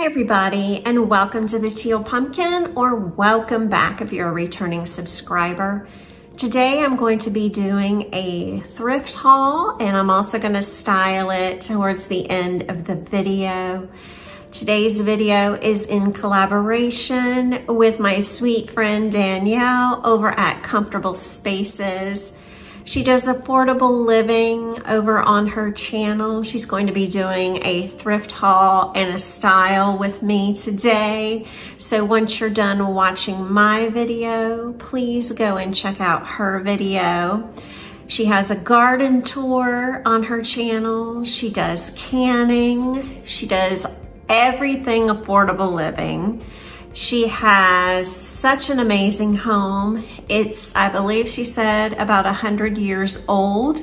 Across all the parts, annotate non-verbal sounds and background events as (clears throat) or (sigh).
Hi everybody and welcome to the Teal Pumpkin or welcome back if you're a returning subscriber. Today I'm going to be doing a thrift haul and I'm also going to style it towards the end of the video. Today's video is in collaboration with my sweet friend Danielle over at Comfortable Spaces. She does affordable living over on her channel. She's going to be doing a thrift haul and a style with me today. So once you're done watching my video, please go and check out her video. She has a garden tour on her channel. She does canning. She does everything affordable living. She has such an amazing home. It's, I believe she said, about 100 years old.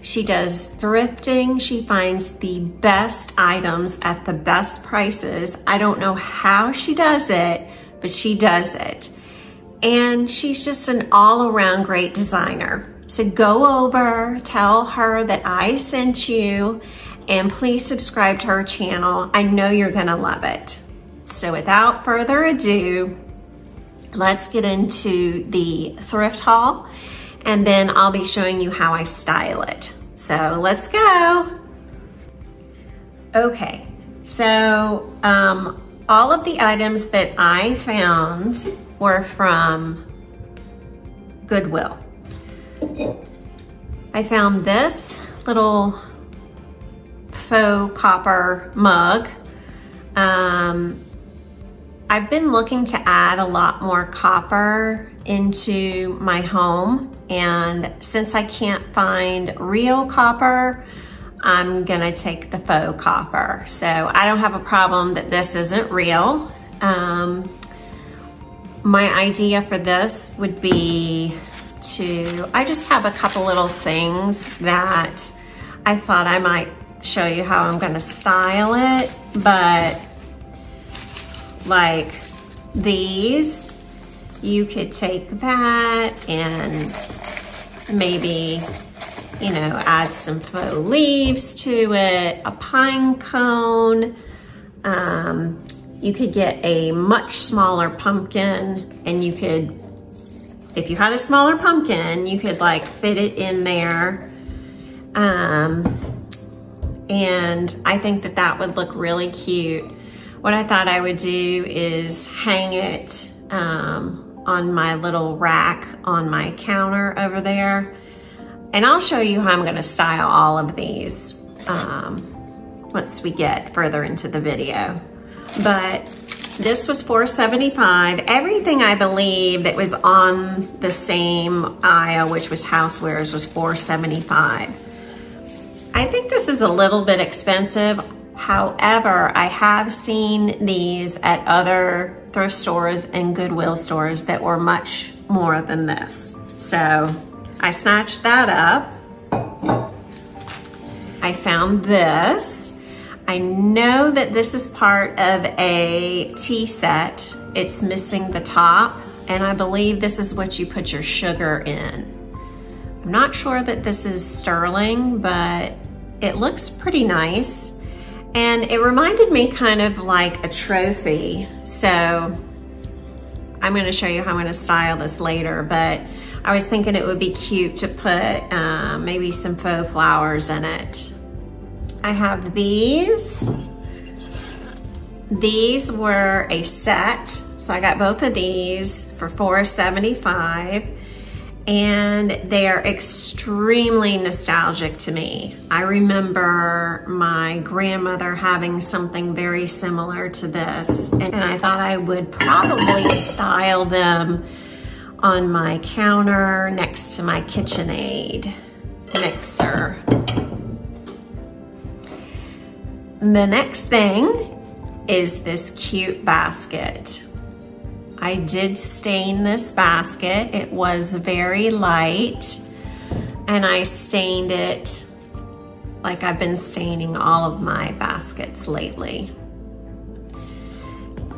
She does thrifting. She finds the best items at the best prices. I don't know how she does it, but she does it. And she's just an all around great designer. So go over, tell her that I sent you, and please subscribe to her channel. I know you're gonna love it. So without further ado, let's get into the thrift haul and then I'll be showing you how I style it. So let's go. Okay, so um, all of the items that I found were from Goodwill. I found this little faux copper mug. Um, I've been looking to add a lot more copper into my home and since I can't find real copper, I'm gonna take the faux copper. So I don't have a problem that this isn't real. Um, my idea for this would be to, I just have a couple little things that I thought I might show you how I'm gonna style it, but like these, you could take that and maybe, you know, add some faux leaves to it, a pine cone. Um, you could get a much smaller pumpkin and you could, if you had a smaller pumpkin, you could like fit it in there. Um, and I think that that would look really cute. What I thought I would do is hang it um, on my little rack on my counter over there. And I'll show you how I'm gonna style all of these um, once we get further into the video. But this was $4.75. Everything I believe that was on the same aisle, which was housewares, was $4.75. I think this is a little bit expensive. However, I have seen these at other thrift stores and Goodwill stores that were much more than this. So I snatched that up. I found this. I know that this is part of a tea set. It's missing the top, and I believe this is what you put your sugar in. I'm not sure that this is sterling, but it looks pretty nice. And it reminded me kind of like a trophy. So I'm gonna show you how I'm gonna style this later, but I was thinking it would be cute to put um, maybe some faux flowers in it. I have these. These were a set, so I got both of these for $4.75 and they are extremely nostalgic to me. I remember my grandmother having something very similar to this, and I thought I would probably style them on my counter next to my KitchenAid mixer. The next thing is this cute basket. I did stain this basket. It was very light and I stained it like I've been staining all of my baskets lately.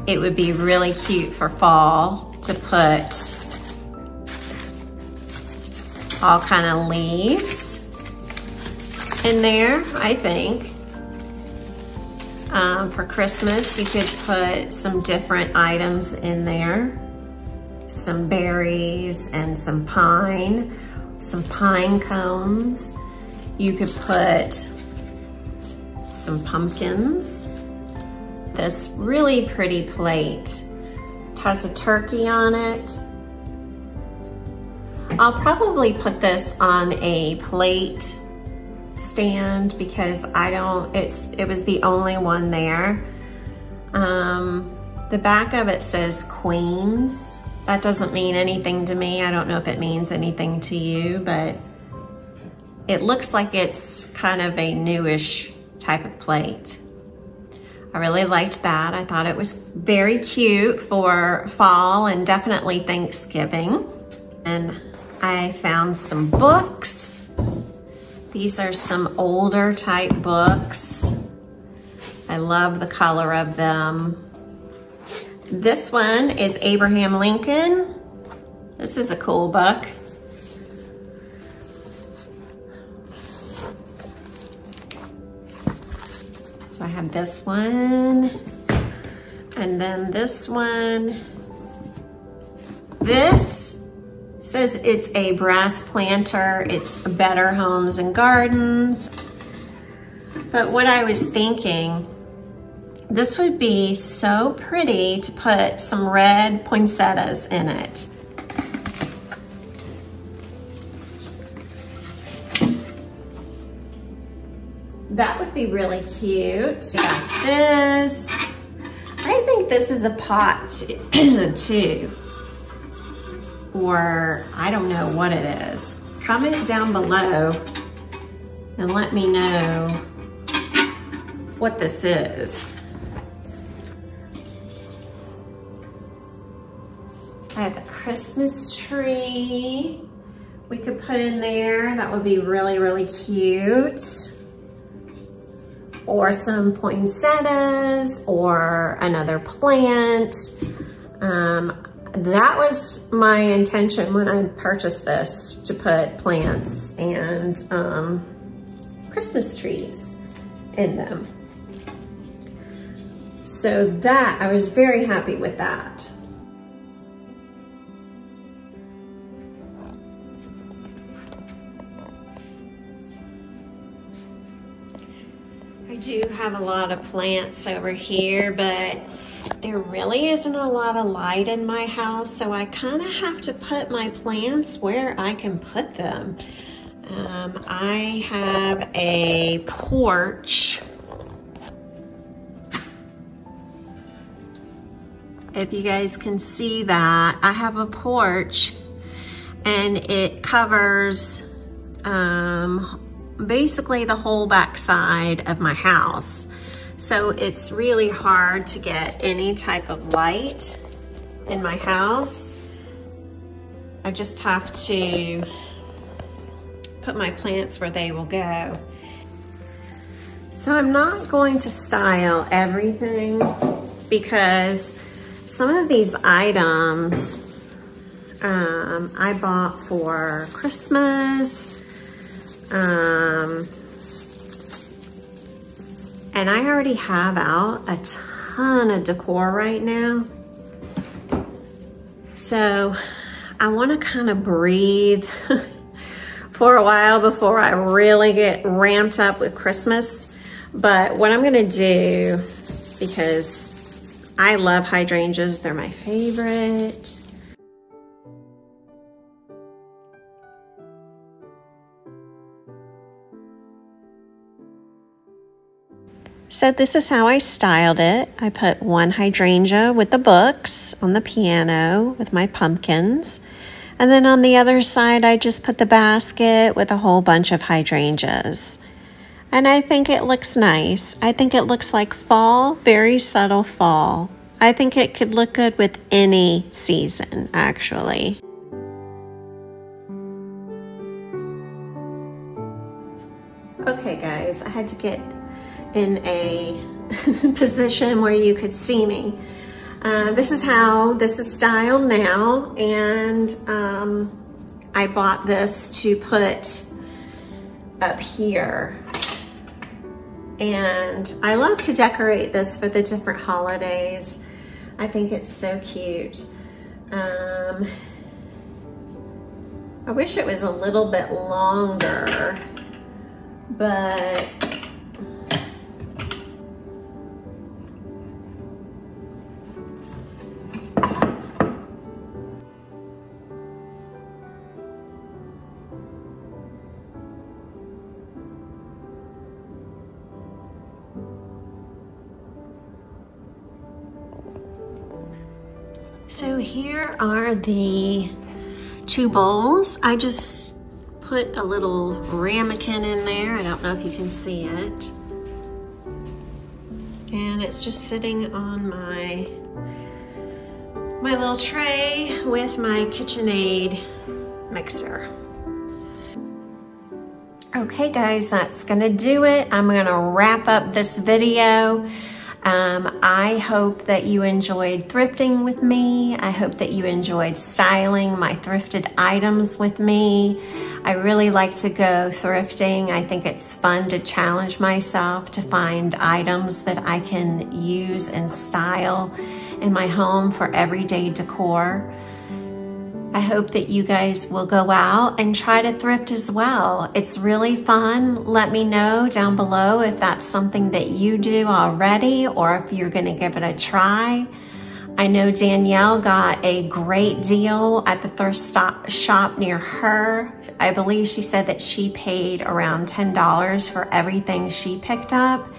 It would be really cute for fall to put all kind of leaves in there, I think. Um, for Christmas, you could put some different items in there. Some berries and some pine, some pine cones. You could put some pumpkins. This really pretty plate has a turkey on it. I'll probably put this on a plate stand because I don't, it's it was the only one there. Um, the back of it says Queens. That doesn't mean anything to me. I don't know if it means anything to you, but it looks like it's kind of a newish type of plate. I really liked that. I thought it was very cute for fall and definitely Thanksgiving. And I found some books these are some older type books. I love the color of them. This one is Abraham Lincoln. This is a cool book. So I have this one, and then this one. This says it's a brass planter. It's Better Homes and Gardens. But what I was thinking, this would be so pretty to put some red poinsettias in it. That would be really cute. got this. I think this is a pot (clears throat) too or I don't know what it is. Comment down below and let me know what this is. I have a Christmas tree we could put in there. That would be really, really cute. Or some poinsettias or another plant. Um, that was my intention when I purchased this to put plants and um, Christmas trees in them. So that, I was very happy with that. Do have a lot of plants over here, but there really isn't a lot of light in my house, so I kind of have to put my plants where I can put them. Um, I have a porch. If you guys can see that, I have a porch and it covers um, basically the whole back side of my house. So it's really hard to get any type of light in my house. I just have to put my plants where they will go. So I'm not going to style everything because some of these items um, I bought for Christmas. Um, and I already have out a ton of decor right now. So I wanna kind of breathe (laughs) for a while before I really get ramped up with Christmas. But what I'm gonna do, because I love hydrangeas, they're my favorite. So this is how I styled it. I put one hydrangea with the books on the piano with my pumpkins. And then on the other side, I just put the basket with a whole bunch of hydrangeas. And I think it looks nice. I think it looks like fall, very subtle fall. I think it could look good with any season, actually. Okay guys, I had to get in a (laughs) position where you could see me. Uh, this is how this is styled now and um, I bought this to put up here And I love to decorate this for the different holidays. I think it's so cute. Um, I wish it was a little bit longer, but So here are the two bowls. I just put a little ramekin in there. I don't know if you can see it. And it's just sitting on my my little tray with my KitchenAid mixer. Okay guys, that's gonna do it. I'm gonna wrap up this video. Um, I hope that you enjoyed thrifting with me. I hope that you enjoyed styling my thrifted items with me. I really like to go thrifting. I think it's fun to challenge myself to find items that I can use and style in my home for everyday decor. I hope that you guys will go out and try to thrift as well. It's really fun. Let me know down below if that's something that you do already or if you're gonna give it a try. I know Danielle got a great deal at the thrift shop near her. I believe she said that she paid around $10 for everything she picked up.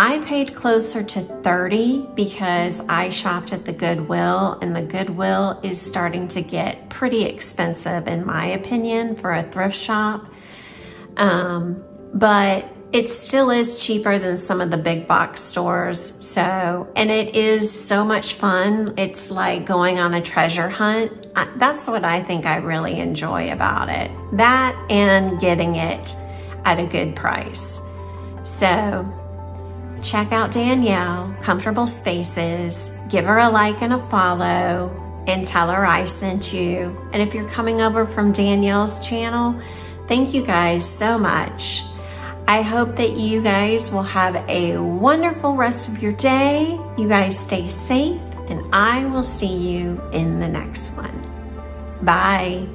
I paid closer to 30 because I shopped at the Goodwill and the Goodwill is starting to get pretty expensive in my opinion for a thrift shop. Um, but it still is cheaper than some of the big box stores. So, and it is so much fun. It's like going on a treasure hunt. That's what I think I really enjoy about it. That and getting it at a good price. So check out Danielle, Comfortable Spaces, give her a like and a follow, and tell her I sent you. And if you're coming over from Danielle's channel, thank you guys so much. I hope that you guys will have a wonderful rest of your day. You guys stay safe, and I will see you in the next one. Bye.